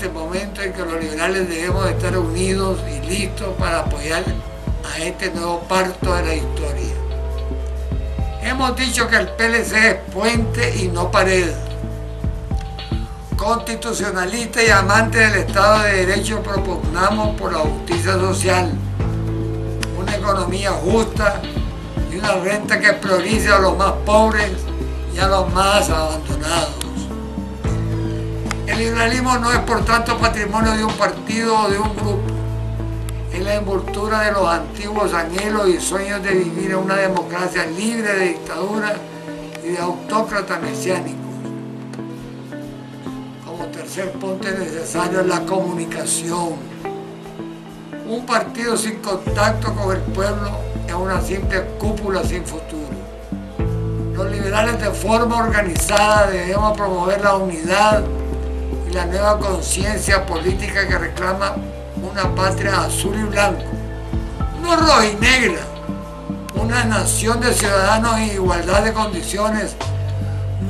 este momento en que los liberales debemos estar unidos y listos para apoyar a este nuevo parto de la historia. Hemos dicho que el PLC es puente y no pared. Constitucionalista y amante del Estado de Derecho propugnamos por la justicia social, una economía justa y una renta que priorice a los más pobres y a los más abandonados. Liberalismo no es por tanto patrimonio de un partido o de un grupo es la envoltura de los antiguos anhelos y sueños de vivir en una democracia libre de dictadura y de autócratas mesiánicos. Como tercer punto necesario es la comunicación. Un partido sin contacto con el pueblo es una simple cúpula sin futuro. Los liberales de forma organizada debemos promover la unidad la nueva conciencia política que reclama una patria azul y blanco, no roja y negra, una nación de ciudadanos en igualdad de condiciones,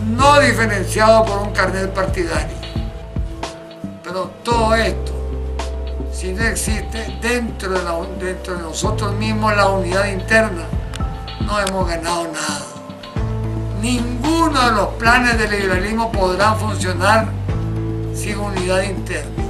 no diferenciado por un carnet partidario. Pero todo esto, si no existe dentro de, dentro de nosotros mismos la unidad interna, no hemos ganado nada. Ninguno de los planes del liberalismo podrán funcionar sin unidad interna.